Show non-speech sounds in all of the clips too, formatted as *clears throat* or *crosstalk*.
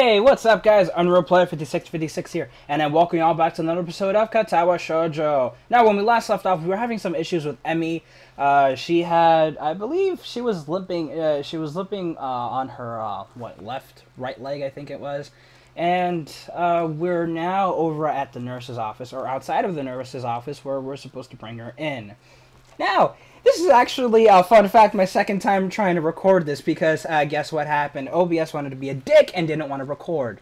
Hey, what's up, guys? Unreal Player 5656 here, and I'm welcoming you all back to another episode of Katawa Shoujo. Now, when we last left off, we were having some issues with Emi. Uh, she had, I believe, she was limping. Uh, she was limping uh, on her uh, what left, right leg, I think it was. And uh, we're now over at the nurse's office, or outside of the nurse's office, where we're supposed to bring her in. Now, this is actually a fun fact. My second time trying to record this because uh, guess what happened? OBS wanted to be a dick and didn't want to record.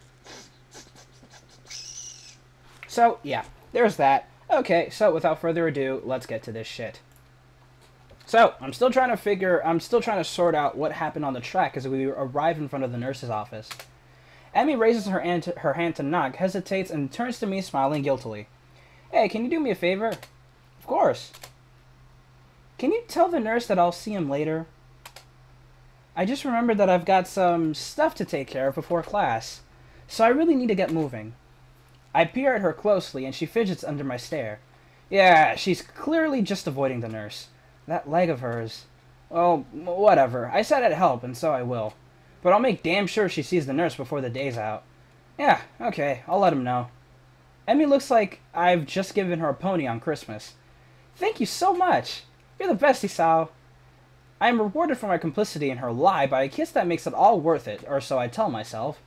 So yeah, there's that. Okay, so without further ado, let's get to this shit. So I'm still trying to figure. I'm still trying to sort out what happened on the track as we arrive in front of the nurse's office. Emi raises her hand, to, her hand to knock, hesitates, and turns to me, smiling guiltily. Hey, can you do me a favor? Of course. Can you tell the nurse that I'll see him later? I just remembered that I've got some stuff to take care of before class, so I really need to get moving. I peer at her closely, and she fidgets under my stare. Yeah, she's clearly just avoiding the nurse. That leg of hers. Oh, whatever. I said I'd help, and so I will. But I'll make damn sure she sees the nurse before the day's out. Yeah, okay, I'll let him know. Emi looks like I've just given her a pony on Christmas. Thank you so much. You're the best, Hisao. I am rewarded for my complicity in her lie by a kiss that makes it all worth it, or so I tell myself.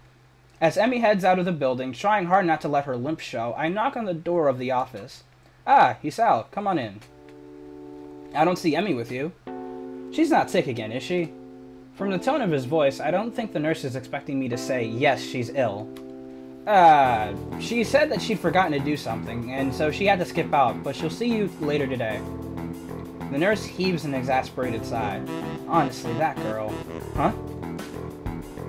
As Emi heads out of the building, trying hard not to let her limp show, I knock on the door of the office. Ah, Hisao, come on in. I don't see Emi with you. She's not sick again, is she? From the tone of his voice, I don't think the nurse is expecting me to say, yes, she's ill. Uh, she said that she'd forgotten to do something, and so she had to skip out, but she'll see you later today. The nurse heaves an exasperated sigh. Honestly, that girl. Huh?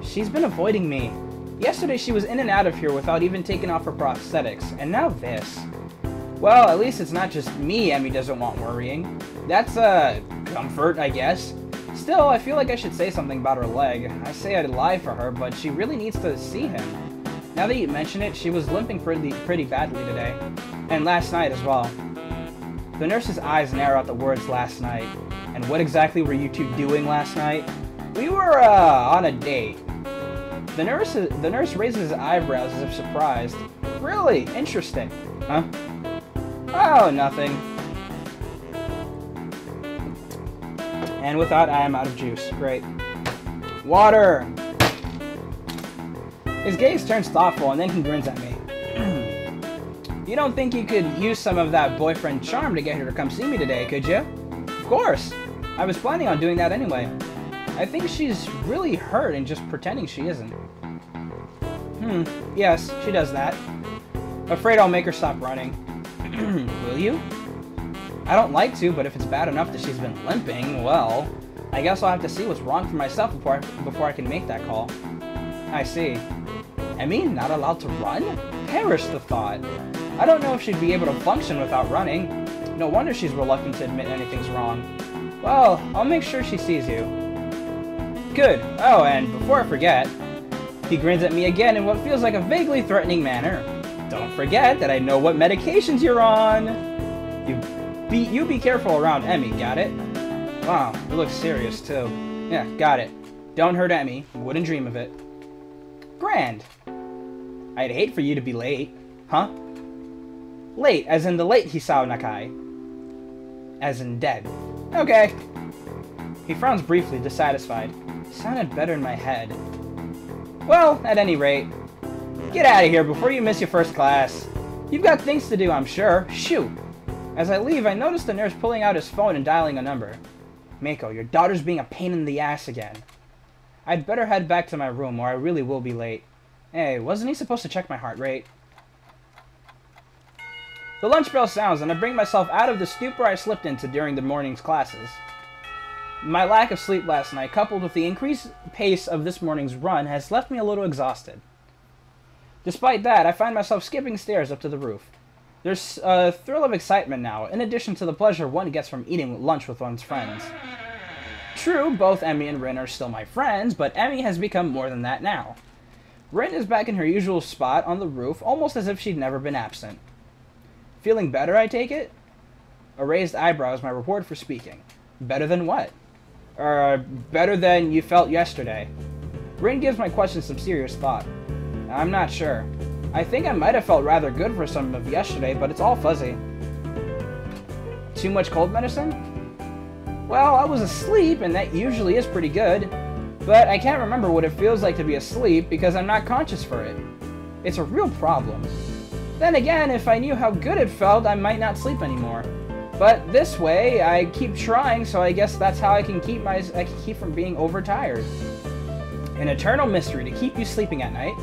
She's been avoiding me. Yesterday she was in and out of here without even taking off her prosthetics, and now this. Well, at least it's not just me Emi doesn't want worrying. That's, uh, comfort, I guess. Still, I feel like I should say something about her leg. I say I'd lie for her, but she really needs to see him. Now that you mention it, she was limping pretty, pretty badly today. And last night as well. The nurse's eyes narrow at the words last night. And what exactly were you two doing last night? We were, uh, on a date. The nurse, the nurse raises his eyebrows as if surprised. Really? Interesting. Huh? Oh, nothing. And with that, I am out of juice. Great. Water! His gaze turns thoughtful, and then he grins at me. You don't think you could use some of that boyfriend charm to get her to come see me today, could you? Of course. I was planning on doing that anyway. I think she's really hurt and just pretending she isn't. Hmm, yes, she does that. Afraid I'll make her stop running. *clears throat* Will you? I don't like to, but if it's bad enough that she's been limping, well, I guess I'll have to see what's wrong for myself before I, before I can make that call. I see. Emi, not allowed to run? Perish the thought. I don't know if she'd be able to function without running. No wonder she's reluctant to admit anything's wrong. Well, I'll make sure she sees you. Good. Oh, and before I forget, he grins at me again in what feels like a vaguely threatening manner. Don't forget that I know what medications you're on. You be you be careful around Emi, got it? Wow, you look serious too. Yeah, got it. Don't hurt Emi. Wouldn't dream of it. Grand. I'd hate for you to be late. Huh? Late, as in the late Hisao Nakai. As in dead. Okay. He frowns briefly, dissatisfied. Sounded better in my head. Well, at any rate, get out of here before you miss your first class. You've got things to do, I'm sure. Shoot. As I leave, I notice the nurse pulling out his phone and dialing a number. Mako, your daughter's being a pain in the ass again. I'd better head back to my room or I really will be late. Hey, wasn't he supposed to check my heart rate? The lunch bell sounds, and I bring myself out of the stupor I slipped into during the morning's classes. My lack of sleep last night, coupled with the increased pace of this morning's run, has left me a little exhausted. Despite that, I find myself skipping stairs up to the roof. There's a thrill of excitement now, in addition to the pleasure one gets from eating lunch with one's friends. True, both Emi and Rin are still my friends, but Emi has become more than that now. Rin is back in her usual spot on the roof, almost as if she'd never been absent. Feeling better, I take it? A raised eyebrow is my reward for speaking. Better than what? Er, better than you felt yesterday. Rin gives my question some serious thought. I'm not sure. I think I might have felt rather good for some of yesterday, but it's all fuzzy. Too much cold medicine? Well, I was asleep, and that usually is pretty good. But I can't remember what it feels like to be asleep because I'm not conscious for it. It's a real problem. Then again, if I knew how good it felt, I might not sleep anymore. But this way, I keep trying, so I guess that's how I can keep my I can keep from being overtired. An eternal mystery to keep you sleeping at night.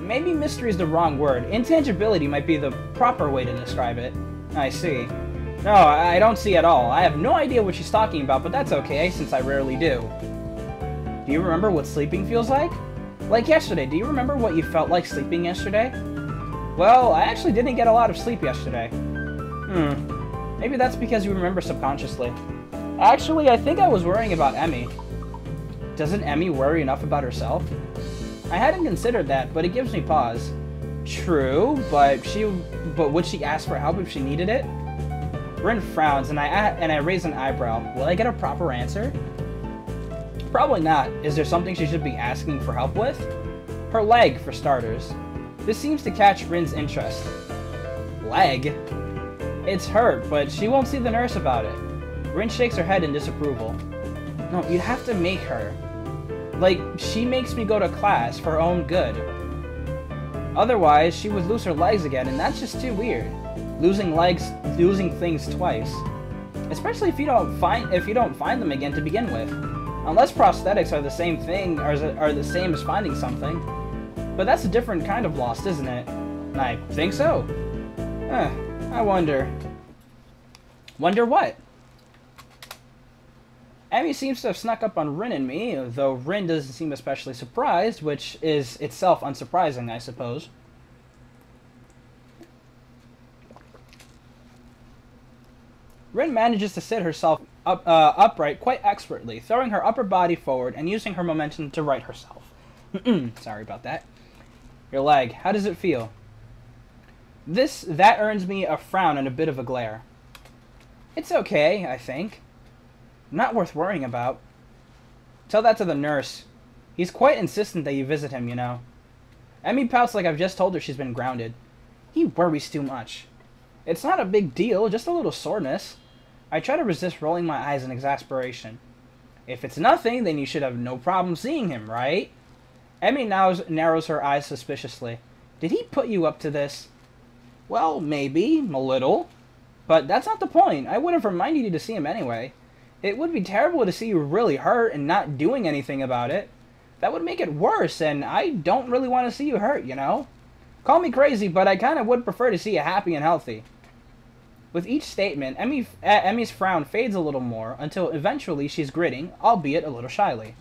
Maybe mystery is the wrong word. Intangibility might be the proper way to describe it. I see. No, I don't see at all. I have no idea what she's talking about, but that's okay, since I rarely do. Do you remember what sleeping feels like? Like yesterday, do you remember what you felt like sleeping yesterday? Well, I actually didn't get a lot of sleep yesterday. Hmm. Maybe that's because you remember subconsciously. Actually, I think I was worrying about Emi. Doesn't Emi worry enough about herself? I hadn't considered that, but it gives me pause. True, but she but would she ask for help if she needed it? Rin frowns and I and I raise an eyebrow. Will I get a proper answer? Probably not. Is there something she should be asking for help with? Her leg, for starters. This seems to catch Rin's interest. Leg? It's hurt, but she won't see the nurse about it. Rin shakes her head in disapproval. No, you have to make her. Like, she makes me go to class for her own good. Otherwise, she would lose her legs again, and that's just too weird. Losing legs, losing things twice. Especially if you don't find if you don't find them again to begin with. Unless prosthetics are the same thing, are the same as finding something. But that's a different kind of lost, isn't it? I think so. Huh, I wonder. Wonder what? Emi seems to have snuck up on Rin and me, though Rin doesn't seem especially surprised, which is itself unsurprising, I suppose. Rin manages to sit herself up, uh, upright quite expertly, throwing her upper body forward and using her momentum to right herself. *clears throat* Sorry about that. Your leg, how does it feel? This, that earns me a frown and a bit of a glare. It's okay, I think. Not worth worrying about. Tell that to the nurse. He's quite insistent that you visit him, you know. Emi pouts like I've just told her she's been grounded. He worries too much. It's not a big deal, just a little soreness. I try to resist rolling my eyes in exasperation. If it's nothing, then you should have no problem seeing him, right? Emi now narrows her eyes suspiciously. Did he put you up to this? Well, maybe, a little. But that's not the point. I would have reminded you to see him anyway. It would be terrible to see you really hurt and not doing anything about it. That would make it worse, and I don't really want to see you hurt, you know? Call me crazy, but I kind of would prefer to see you happy and healthy. With each statement, Emi, Emi's frown fades a little more until eventually she's gritting, albeit a little shyly.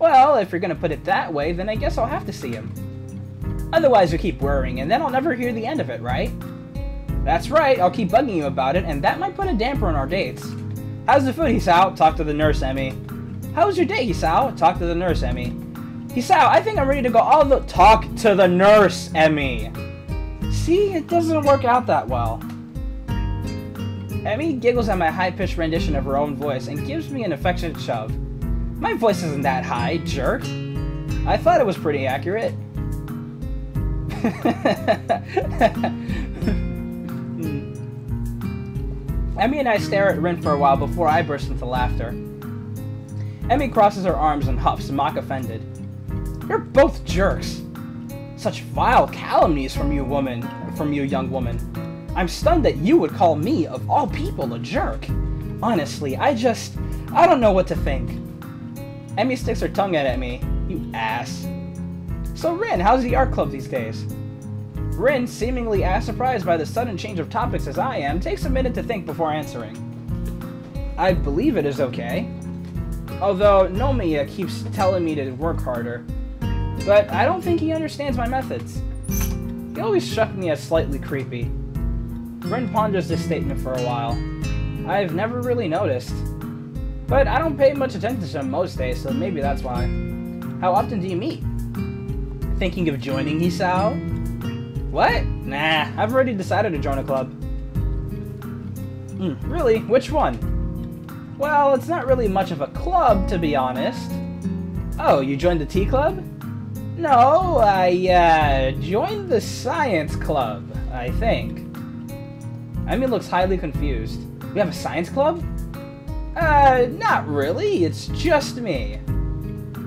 Well, if you're gonna put it that way, then I guess I'll have to see him. Otherwise, you'll keep worrying, and then I'll never hear the end of it, right? That's right, I'll keep bugging you about it, and that might put a damper on our dates. How's the food, Hisao? Talk to the nurse, Emi. How was your day, Hisao? Talk to the nurse, Emi. Hisao, I think I'm ready to go all the- Talk to the nurse, Emi! See, it doesn't work out that well. Emi giggles at my high-pitched rendition of her own voice and gives me an affectionate shove. My voice isn't that high, jerk. I thought it was pretty accurate. *laughs* Emi and I stare at Rin for a while before I burst into laughter. Emi crosses her arms and huffs, mock offended. You're both jerks. Such vile calumnies from you, woman, from you, young woman. I'm stunned that you would call me, of all people, a jerk. Honestly, I just... I don't know what to think. Emi sticks her tongue out at me. You ass. So Rin, how's the art club these days? Rin, seemingly as surprised by the sudden change of topics as I am, takes a minute to think before answering. I believe it is okay. Although Nomiya keeps telling me to work harder. But I don't think he understands my methods. He always struck me as slightly creepy. Rin ponders this statement for a while. I've never really noticed. But I don't pay much attention to him most days, so maybe that's why. How often do you meet? Thinking of joining Hisao? What? Nah, I've already decided to join a club. Hmm, really? Which one? Well, it's not really much of a club, to be honest. Oh, you joined the tea club? No, I uh, joined the science club, I think. Emi looks highly confused. We have a science club? Uh, not really. It's just me.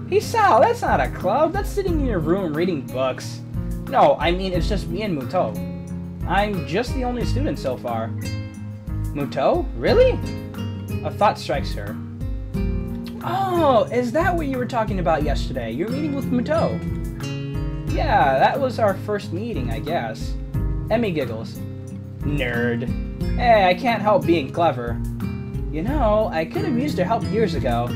Hisao, that's not a club. That's sitting in your room reading books. No, I mean, it's just me and Muto. I'm just the only student so far. Muto? Really? A thought strikes her. Oh, is that what you were talking about yesterday? Your meeting with Muto? Yeah, that was our first meeting, I guess. Emi giggles. Nerd. Hey, I can't help being clever. You know, I could have used your help years ago.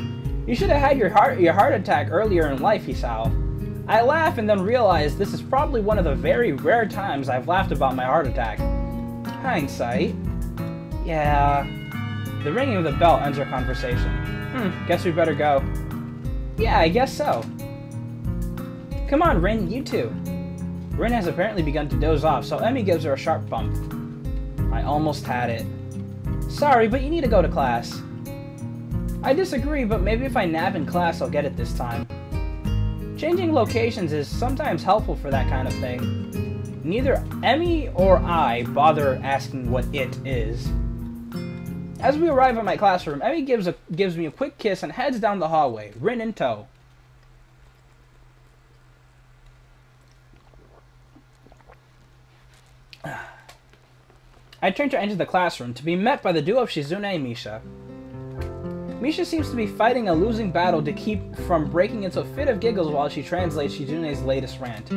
You should have had your heart your heart attack earlier in life, Hisao. I laugh and then realize this is probably one of the very rare times I've laughed about my heart attack. Hindsight. Yeah. The ringing of the bell ends our conversation. Hmm, guess we better go. Yeah, I guess so. Come on, Rin, you too. Rin has apparently begun to doze off, so Emi gives her a sharp bump. I almost had it. Sorry, but you need to go to class. I disagree, but maybe if I nap in class, I'll get it this time. Changing locations is sometimes helpful for that kind of thing. Neither Emi or I bother asking what it is. As we arrive at my classroom, Emi gives, a, gives me a quick kiss and heads down the hallway, Rin in tow. I turn to enter the classroom to be met by the duo of Shizune and Misha. Misha seems to be fighting a losing battle to keep from breaking into a fit of giggles while she translates Shizune's latest rant.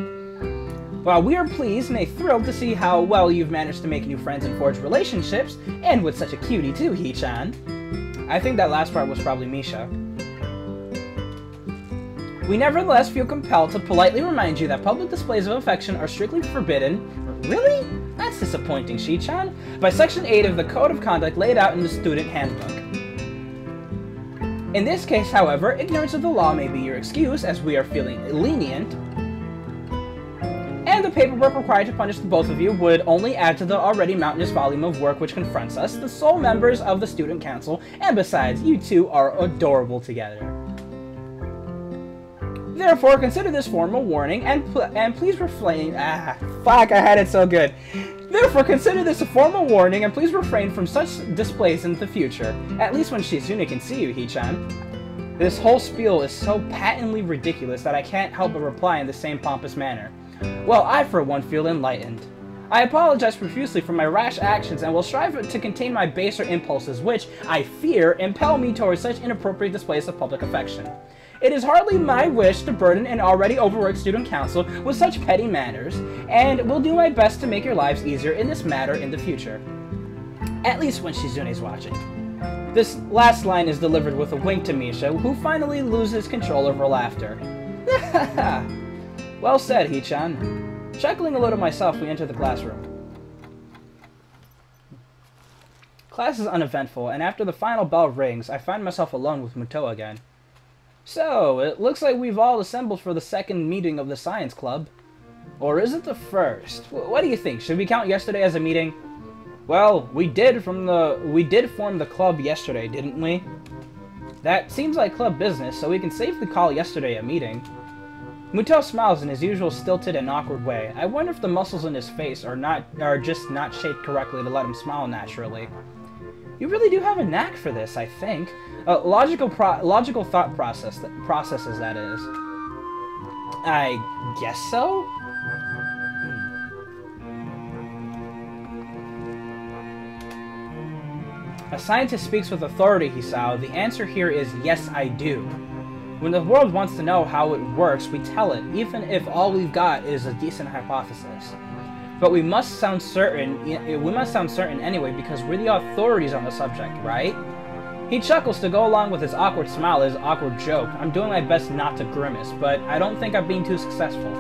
While we are pleased and thrilled to see how well you've managed to make new friends and forge relationships, and with such a cutie too, Hee-chan. I think that last part was probably Misha. We nevertheless feel compelled to politely remind you that public displays of affection are strictly forbidden. Really? That's disappointing, Shi-chan. By Section 8 of the Code of Conduct laid out in the Student Handbook. In this case, however, ignorance of the law may be your excuse, as we are feeling lenient, and the paperwork required to punish the both of you would only add to the already mountainous volume of work which confronts us, the sole members of the Student Council, and besides, you two are adorable together. Therefore, consider this formal warning and pl and please refrain. Ah, fuck! I had it so good. Therefore, consider this a formal warning and please refrain from such displays in the future. At least when Shizune can see you, Hee-chan. This whole spiel is so patently ridiculous that I can't help but reply in the same pompous manner. Well, I for one feel enlightened. I apologize profusely for my rash actions and will strive to contain my baser impulses, which, I fear, impel me towards such inappropriate displays of public affection. It is hardly my wish to burden an already overworked student council with such petty matters, and will do my best to make your lives easier in this matter in the future. At least when Shizune's watching. This last line is delivered with a wink to Misha, who finally loses control over laughter. *laughs* well said, Hee-chan. Chuckling a little to myself, we enter the classroom. Class is uneventful, and after the final bell rings, I find myself alone with Muto again. So, it looks like we've all assembled for the second meeting of the Science Club. Or is it the first? What do you think? Should we count yesterday as a meeting? Well, we did from the we did form the club yesterday, didn't we? That seems like club business, so we can safely call yesterday a meeting. Muto smiles in his usual stilted and awkward way. I wonder if the muscles in his face are not are just not shaped correctly to let him smile naturally. You really do have a knack for this, I think. Uh, logical logical thought process processes that is. I guess so. A scientist speaks with authority, He Hisao. The answer here is yes, I do. When the world wants to know how it works, we tell it, even if all we've got is a decent hypothesis. But we must sound certain, we must sound certain anyway because we're the authorities on the subject, right? He chuckles to go along with his awkward smile, his awkward joke. I'm doing my best not to grimace, but I don't think I've been too successful.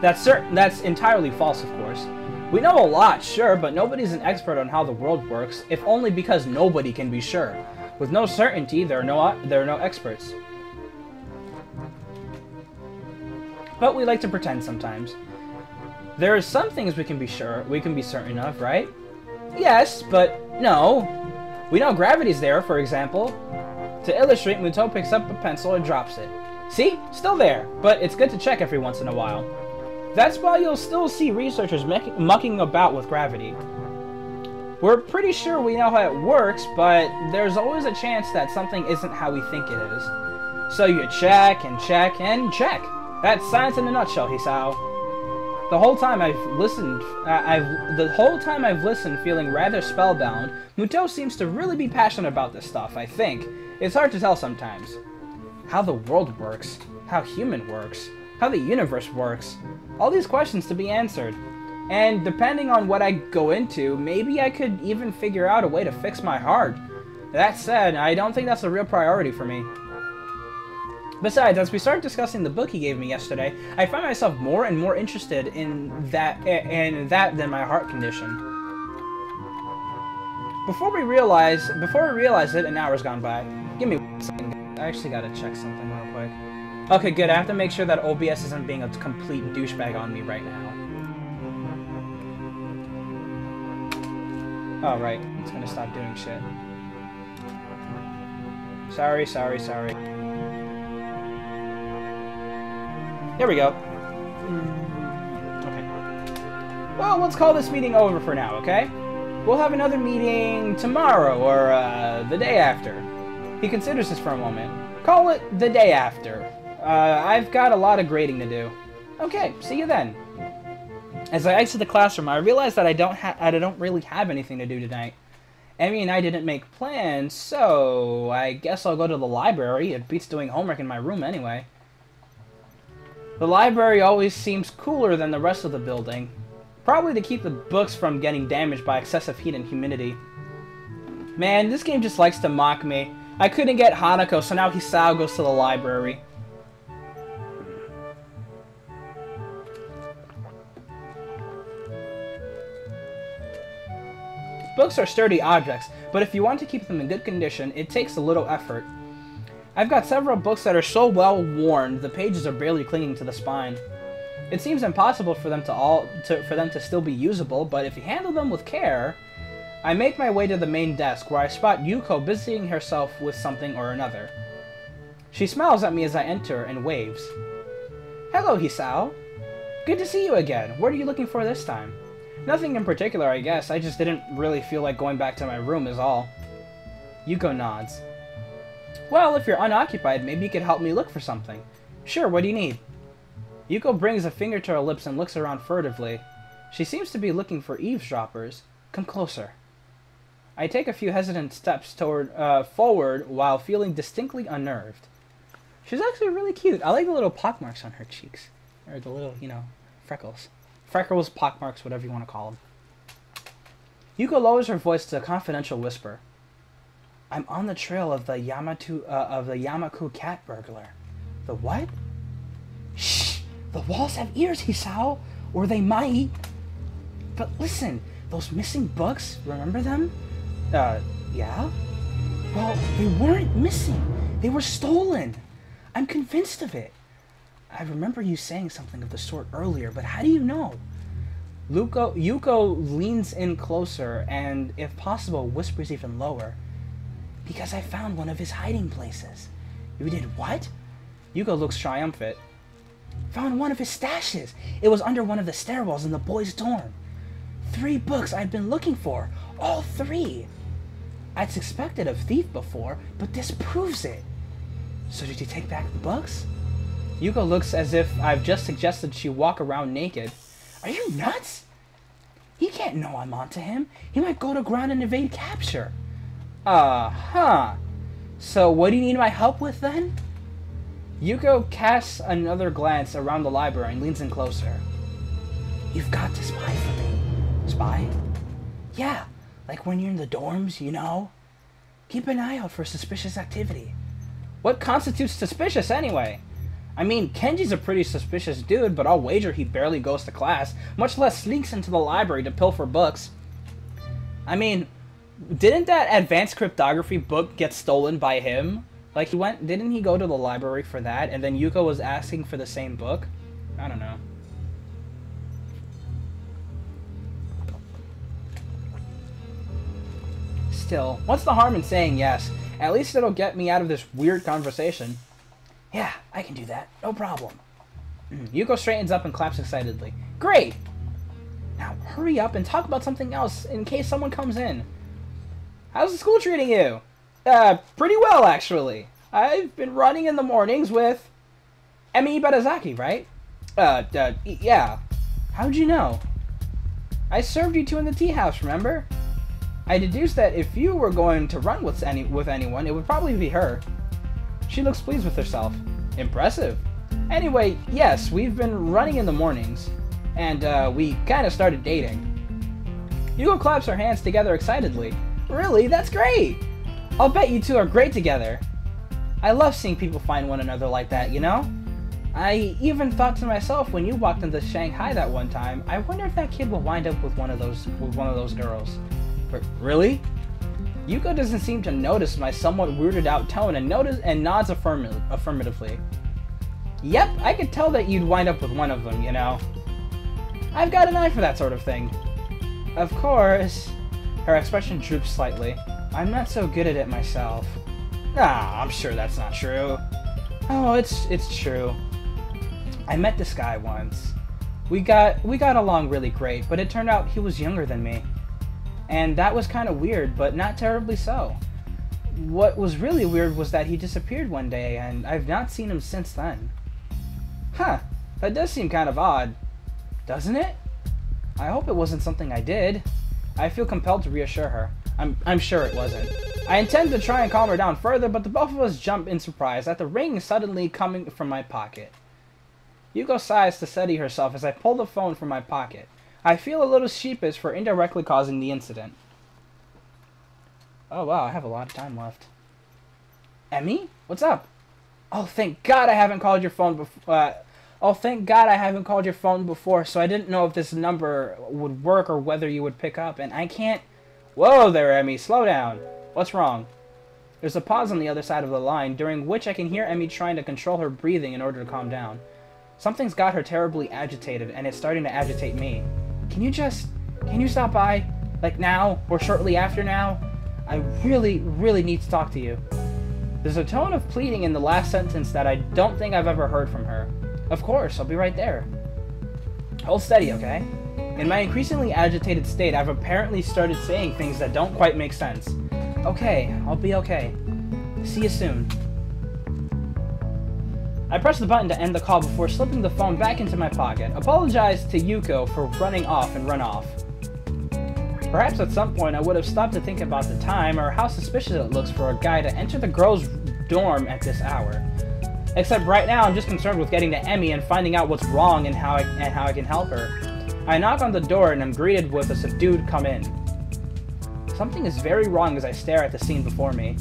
That's certain, that's entirely false, of course. We know a lot, sure, but nobody's an expert on how the world works, if only because nobody can be sure. With no certainty, there are no, there are no experts. But we like to pretend sometimes. There are some things we can be sure, we can be certain of, right? Yes, but no. We know gravity's there, for example. To illustrate, Muto picks up a pencil and drops it. See? Still there, but it's good to check every once in a while. That's why you'll still see researchers mucking about with gravity. We're pretty sure we know how it works, but there's always a chance that something isn't how we think it is. So you check and check and check. That's science in a nutshell, Hisao. The whole time I've listened, uh, I've the whole time I've listened, feeling rather spellbound. Muto seems to really be passionate about this stuff. I think it's hard to tell sometimes. How the world works, how human works, how the universe works. All these questions to be answered. And depending on what I go into, maybe I could even figure out a way to fix my heart. That said, I don't think that's a real priority for me. Besides, as we started discussing the book he gave me yesterday, I find myself more and more interested in that in that than my heart condition. Before we realize, before we realize it, an hour's gone by. Give me one second. I actually gotta check something real quick. Okay, good. I have to make sure that OBS isn't being a complete douchebag on me right now. Oh, right. It's gonna stop doing shit. Sorry, sorry, sorry. There we go. Okay. Well, let's call this meeting over for now, okay? We'll have another meeting tomorrow or uh, the day after. He considers this for a moment. Call it the day after. Uh, I've got a lot of grading to do. Okay, see you then. As I exit the classroom, I realize that I don't ha I don't really have anything to do tonight. Emi and I didn't make plans, so I guess I'll go to the library. It beats doing homework in my room anyway. The library always seems cooler than the rest of the building. Probably to keep the books from getting damaged by excessive heat and humidity. Man, this game just likes to mock me. I couldn't get Hanako, so now Hisao goes to the library. Books are sturdy objects, but if you want to keep them in good condition, it takes a little effort. I've got several books that are so well worn, the pages are barely clinging to the spine. It seems impossible for them to all to, for them to still be usable, but if you handle them with care, I make my way to the main desk where I spot Yuko busying herself with something or another. She smiles at me as I enter and waves. Hello, Hisao. Good to see you again. What are you looking for this time? Nothing in particular, I guess. I just didn't really feel like going back to my room is all. Yuko nods. Well, if you're unoccupied, maybe you could help me look for something. Sure, what do you need? Yuko brings a finger to her lips and looks around furtively. She seems to be looking for eavesdroppers. Come closer. I take a few hesitant steps toward uh, forward while feeling distinctly unnerved. She's actually really cute. I like the little pockmarks on her cheeks. Or the little, you know, freckles. Freckles, pockmarks, whatever you want to call them. Yuko lowers her voice to a confidential whisper. I'm on the trail of the Yamato uh, of the Yamaku cat burglar. The what? Shh! The walls have ears, Hisao, or they might. But listen, those missing books, remember them? Uh, yeah? Well, they weren't missing. They were stolen. I'm convinced of it. I remember you saying something of the sort earlier, but how do you know? Luko, Yuko leans in closer and, if possible, whispers even lower. Because I found one of his hiding places. You did what? Yuko looks triumphant. Found one of his stashes. It was under one of the stairwells in the boys' dorm. Three books I'd been looking for. All three. I'd suspected a thief before, but this proves it. So did you take back the books? Yuko looks as if I've just suggested she walk around naked. Are you nuts? He can't know I'm onto him. He might go to ground and evade capture. Uh-huh. So what do you need my help with then? Yuko casts another glance around the library and leans in closer. You've got to spy for me. Spy? Yeah, like when you're in the dorms, you know? Keep an eye out for suspicious activity. What constitutes suspicious anyway? I mean, Kenji's a pretty suspicious dude, but I'll wager he barely goes to class, much less sneaks into the library to pilfer books. I mean, didn't that advanced cryptography book get stolen by him? Like he went, didn't he go to the library for that? And then Yuko was asking for the same book. I don't know. Still, what's the harm in saying yes? At least it'll get me out of this weird conversation. Yeah, I can do that. No problem. Mm, Yuko straightens up and claps excitedly. Great! Now hurry up and talk about something else in case someone comes in. How's the school treating you? Uh, pretty well, actually. I've been running in the mornings with Emi Ibarazaki, right? Uh, uh, yeah. How'd you know? I served you two in the tea house, remember? I deduced that if you were going to run with any with anyone, it would probably be her. She looks pleased with herself. Impressive. Anyway, yes, we've been running in the mornings, and uh, we kind of started dating. Yuko claps her hands together excitedly. Really? That's great! I'll bet you two are great together. I love seeing people find one another like that, you know? I even thought to myself when you walked into Shanghai that one time, I wonder if that kid will wind up with one of those with one of those girls. But really? Yuko doesn't seem to notice my somewhat weirded out tone and notice and nods affirm- affirmatively. Yep, I could tell that you'd wind up with one of them, you know. I've got an eye for that sort of thing. Of course. Her expression droops slightly. I'm not so good at it myself. Ah, I'm sure that's not true. Oh, it's it's true. I met this guy once. We got we got along really great, but it turned out he was younger than me. And that was kind of weird, but not terribly so. What was really weird was that he disappeared one day, and I've not seen him since then. Huh, that does seem kind of odd. Doesn't it? I hope it wasn't something I did. I feel compelled to reassure her. I'm, I'm sure it wasn't. I intend to try and calm her down further, but the both of us jump in surprise at the ring suddenly coming from my pocket. Yuko sighs to steady herself as I pull the phone from my pocket. I feel a little sheepish for indirectly causing the incident. Oh wow, I have a lot of time left. Emi? What's up? Oh, thank God I haven't called your phone before. Uh, oh, thank God I haven't called your phone before, so I didn't know if this number would work or whether you would pick up, and I can't... Whoa there, Emi, slow down. What's wrong? There's a pause on the other side of the line, during which I can hear Emi trying to control her breathing in order to calm down. Something's got her terribly agitated, and it's starting to agitate me. Can you just... Can you stop by? Like now, or shortly after now? I really, really need to talk to you. There's a tone of pleading in the last sentence that I don't think I've ever heard from her. Of course, I'll be right there. Hold steady, okay? In my increasingly agitated state, I've apparently started saying things that don't quite make sense. Okay, I'll be okay. See you soon. I press the button to end the call before slipping the phone back into my pocket. Apologize to Yuko for running off and run off. Perhaps at some point I would have stopped to think about the time or how suspicious it looks for a guy to enter the girls' dorm at this hour. Except right now I'm just concerned with getting to Emi and finding out what's wrong and how I, and how I can help her. I knock on the door and am greeted with a subdued come in. Something is very wrong as I stare at the scene before me.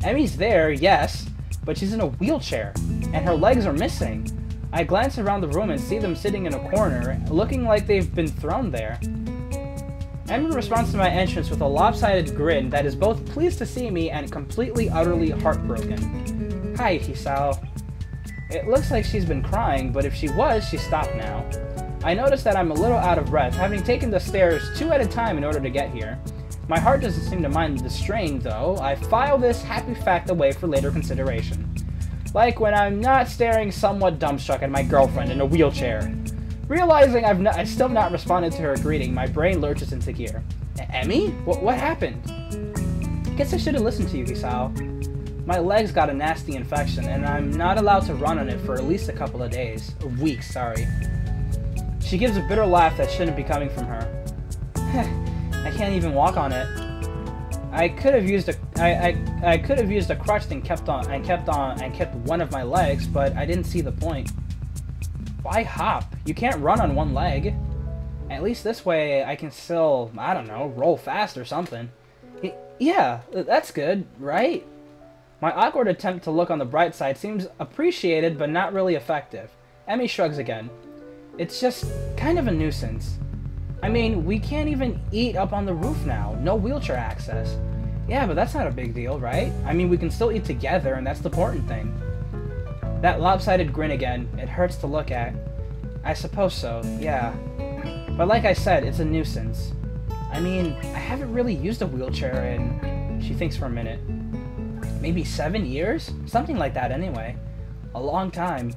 Emi's there, yes, but she's in a wheelchair, and her legs are missing. I glance around the room and see them sitting in a corner, looking like they've been thrown there. Emi responds to my entrance with a lopsided grin that is both pleased to see me and completely, utterly heartbroken. Hi, Hisao. It looks like she's been crying, but if she was, she stopped now. I notice that I'm a little out of breath, having taken the stairs two at a time in order to get here. My heart doesn't seem to mind the strain, though. I file this happy fact away for later consideration. Like when I'm not staring somewhat dumbstruck at my girlfriend in a wheelchair. Realizing I've, not, I've still not responded to her greeting, my brain lurches into gear. Emi? What, what happened? Guess I should have listened to you, Hisao. My leg's got a nasty infection, and I'm not allowed to run on it for at least a couple of days. Weeks, sorry. She gives a bitter laugh that shouldn't be coming from her. *laughs* I can't even walk on it. I could have used a I, I, I could have used a crutch and kept on and kept on and kept one of my legs, but I didn't see the point. Why hop? You can't run on one leg. At least this way I can still, I don't know, roll fast or something. Yeah, that's good, right? My awkward attempt to look on the bright side seems appreciated but not really effective. Emi shrugs again. It's just kind of a nuisance. I mean, we can't even eat up on the roof now. No wheelchair access. Yeah, but that's not a big deal, right? I mean, we can still eat together, and that's the important thing. That lopsided grin again. It hurts to look at. I suppose so, yeah. But like I said, it's a nuisance. I mean, I haven't really used a wheelchair in... She thinks for a minute. Maybe seven years? Something like that, anyway. A long time.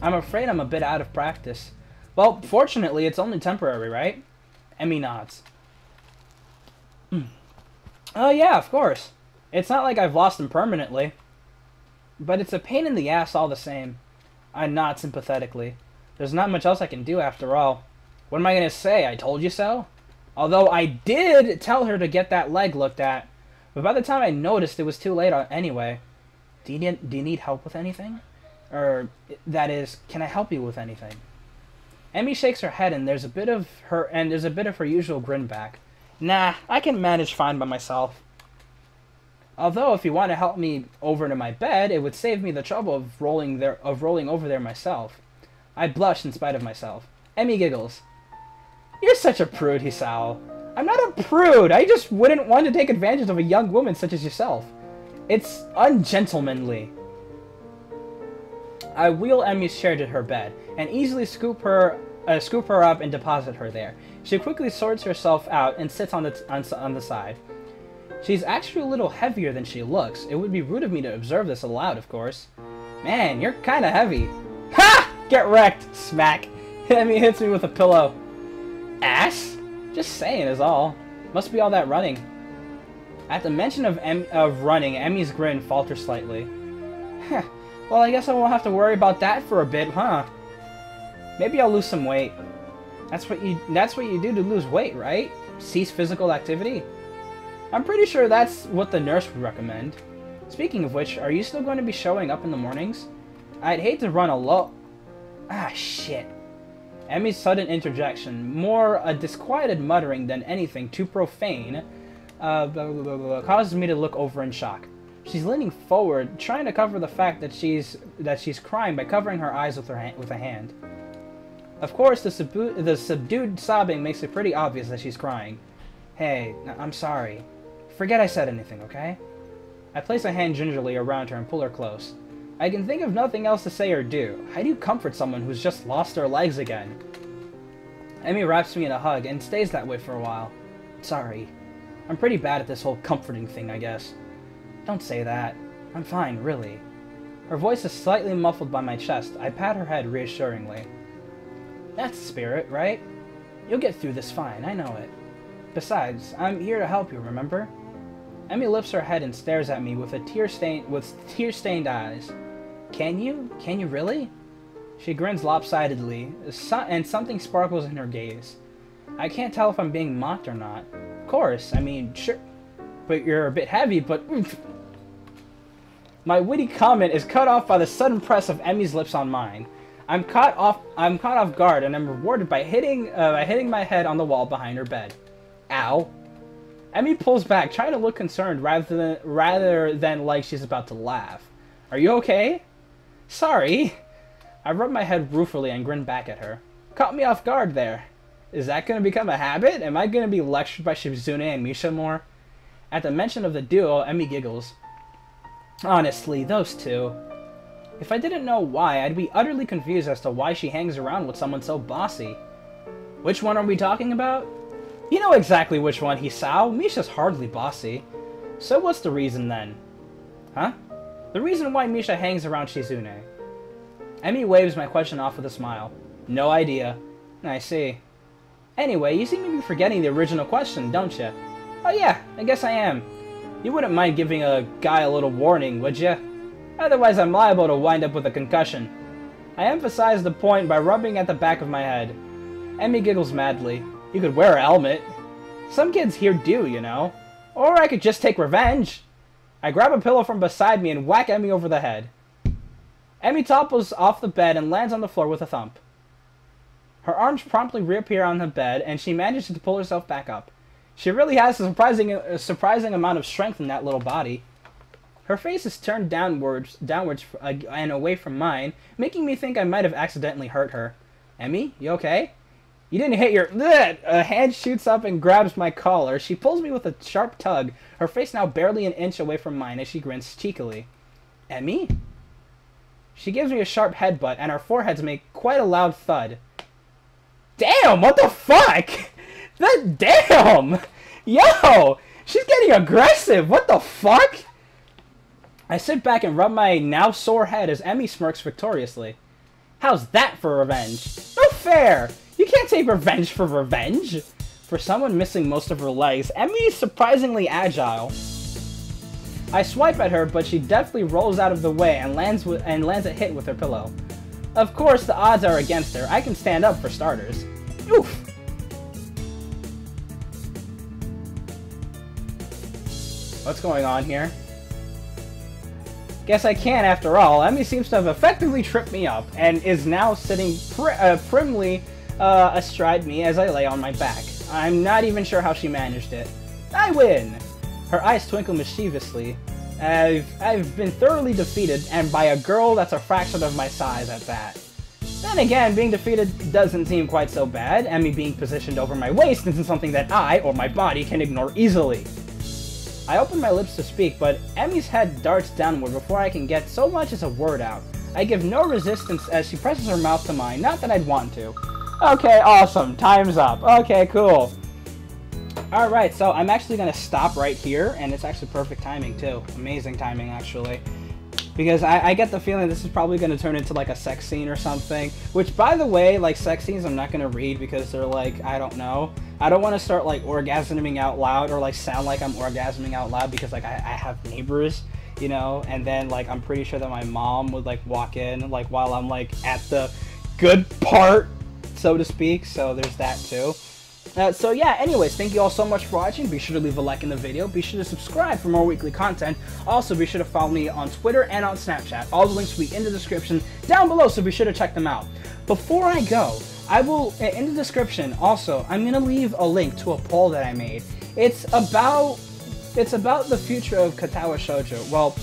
I'm afraid I'm a bit out of practice. Well, fortunately, it's only temporary, right? Emi nods. Oh, yeah, of course. It's not like I've lost him permanently. But it's a pain in the ass all the same. I nod sympathetically. There's not much else I can do after all. What am I going to say? I told you so? Although I did tell her to get that leg looked at. But by the time I noticed, it was too late uh, anyway. Do you need, do you need help with anything? Or, that is, can I help you with anything? Emi shakes her head and there's a bit of her and there's a bit of her usual grin back. Nah, I can manage fine by myself. Although if you want to help me over to my bed, it would save me the trouble of rolling there of rolling over there myself. I blush in spite of myself. Emi giggles. You're such a prude, Hisao. I'm not a prude. I just wouldn't want to take advantage of a young woman such as yourself. It's ungentlemanly. I wheel Emi's chair to her bed and easily scoop her uh, scoop her up and deposit her there. She quickly sorts herself out and sits on the, on, on the side. She's actually a little heavier than she looks. It would be rude of me to observe this aloud, of course. Man, you're kinda heavy. Ha! Get wrecked! Smack. *laughs* Emi hits me with a pillow. Ass? Just saying is all. Must be all that running. At the mention of, em of running, Emi's grin falters slightly. well, I guess I won't have to worry about that for a bit, huh? Maybe I'll lose some weight. That's what you that's what you do to lose weight, right? Cease physical activity? I'm pretty sure that's what the nurse would recommend. Speaking of which, are you still going to be showing up in the mornings? I'd hate to run a low... Ah, shit. Emi's sudden interjection, more a disquieted muttering than anything too profane, uh, blah, blah, blah, causes me to look over in shock. She's leaning forward, trying to cover the fact that she's that she's crying by covering her eyes with her with a hand. Of course, the, subu the subdued sobbing makes it pretty obvious that she's crying. Hey, I'm sorry. Forget I said anything, okay? I place a hand gingerly around her and pull her close. I can think of nothing else to say or do. How do you comfort someone who's just lost their legs again? Emi wraps me in a hug and stays that way for a while. Sorry. I'm pretty bad at this whole comforting thing, I guess. Don't say that. I'm fine, really. Her voice is slightly muffled by my chest. I pat her head reassuringly. That's spirit, right? You'll get through this fine, I know it. Besides, I'm here to help you, remember? Emi lifts her head and stares at me with a tear stained with tear-stained eyes. Can you? Can you really? She grins lopsidedly, and something sparkles in her gaze. I can't tell if I'm being mocked or not. Of course, I mean, sure, but you're a bit heavy, but. My witty comment is cut off by the sudden press of Emi's lips on mine. I'm caught off. I'm caught off guard, and I'm rewarded by hitting uh, by hitting my head on the wall behind her bed. Ow! Emi pulls back, trying to look concerned rather than rather than like she's about to laugh. Are you okay? Sorry. I rub my head ruefully and grin back at her. Caught me off guard there. Is that going to become a habit? Am I going to be lectured by Shizune and Misha more? At the mention of the duo, Emi giggles. Honestly, those two. If I didn't know why, I'd be utterly confused as to why she hangs around with someone so bossy. Which one are we talking about? You know exactly which one, Hisao. Misha's hardly bossy. So what's the reason then? Huh? The reason why Misha hangs around Shizune. Emi waves my question off with a smile. No idea. I see. Anyway, you seem to be forgetting the original question, don't you? Oh yeah, I guess I am. You wouldn't mind giving a guy a little warning, would you? Otherwise I'm liable to wind up with a concussion. I emphasize the point by rubbing at the back of my head. Emi giggles madly. You could wear a helmet. Some kids here do, you know. Or I could just take revenge. I grab a pillow from beside me and whack Emi over the head. Emi topples off the bed and lands on the floor with a thump. Her arms promptly reappear on the bed, and she manages to pull herself back up. She really has a surprising, a surprising amount of strength in that little body. Her face is turned downwards, downwards and away from mine, making me think I might have accidentally hurt her. Emi, you okay? You didn't hit your... Bleh! A hand shoots up and grabs my collar. She pulls me with a sharp tug, her face now barely an inch away from mine as she grins cheekily. Emi? She gives me a sharp headbutt, and our foreheads make quite a loud thud. Damn, what the fuck? *laughs* That damn! Yo! She's getting aggressive! What the fuck? I sit back and rub my now sore head as Emi smirks victoriously. How's that for revenge? No fair! You can't take revenge for revenge! For someone missing most of her legs, Emi is surprisingly agile. I swipe at her, but she deftly rolls out of the way and lands and lands a hit with her pillow. Of course, the odds are against her. I can stand up for starters. Oof! What's going on here? Guess I can after all. Emi seems to have effectively tripped me up and is now sitting pr uh, primly uh, astride me as I lay on my back. I'm not even sure how she managed it. I win! Her eyes twinkle mischievously. I've, I've been thoroughly defeated, and by a girl that's a fraction of my size at that. Then again, being defeated doesn't seem quite so bad, and me being positioned over my waist isn't something that I, or my body, can ignore easily. I open my lips to speak, but Emi's head darts downward before I can get so much as a word out. I give no resistance as she presses her mouth to mine, not that I'd want to. Okay, awesome. Time's up. Okay, cool. Alright, so I'm actually going to stop right here, and it's actually perfect timing, too. Amazing timing, actually. Because I, I get the feeling this is probably going to turn into, like, a sex scene or something. Which, by the way, like, sex scenes I'm not going to read because they're, like, I don't know. I don't want to start like orgasming out loud or like sound like I'm orgasming out loud because like I, I have neighbors, you know, and then like I'm pretty sure that my mom would like walk in like while I'm like at the good part, so to speak. So there's that too. Uh, so yeah, anyways, thank you all so much for watching. Be sure to leave a like in the video. Be sure to subscribe for more weekly content. Also, be sure to follow me on Twitter and on Snapchat. All the links will be in the description down below, so be sure to check them out. Before I go, I will, in the description, also, I'm going to leave a link to a poll that I made. It's about, it's about the future of Katawa Shoujo. Well,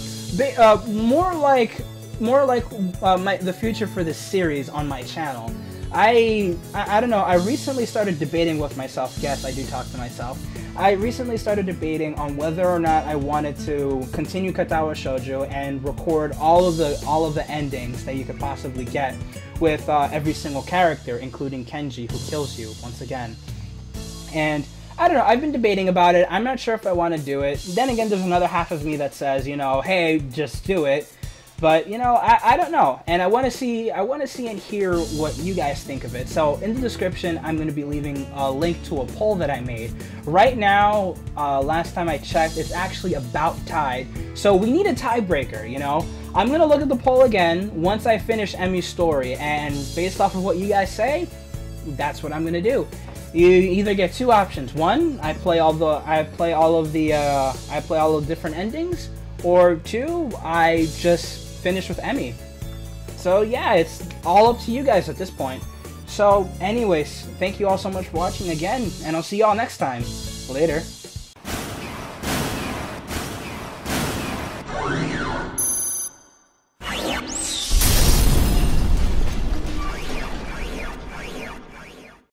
uh, more like, more like uh, my, the future for this series on my channel. I, I, I don't know, I recently started debating with myself. Yes, I do talk to myself. I recently started debating on whether or not I wanted to continue Katawa Shoujo and record all of the all of the endings that you could possibly get with uh, every single character, including Kenji, who kills you once again. And I don't know, I've been debating about it. I'm not sure if I want to do it. Then again, there's another half of me that says, you know, hey, just do it. But you know, I, I don't know, and I want to see I want to see and hear what you guys think of it. So in the description, I'm going to be leaving a link to a poll that I made. Right now, uh, last time I checked, it's actually about tied. So we need a tiebreaker. You know, I'm going to look at the poll again once I finish Emi's story, and based off of what you guys say, that's what I'm going to do. You either get two options. One, I play all the I play all of the uh, I play all the different endings, or two, I just finish with Emi. So yeah, it's all up to you guys at this point. So anyways, thank you all so much for watching again, and I'll see y'all next time. Later.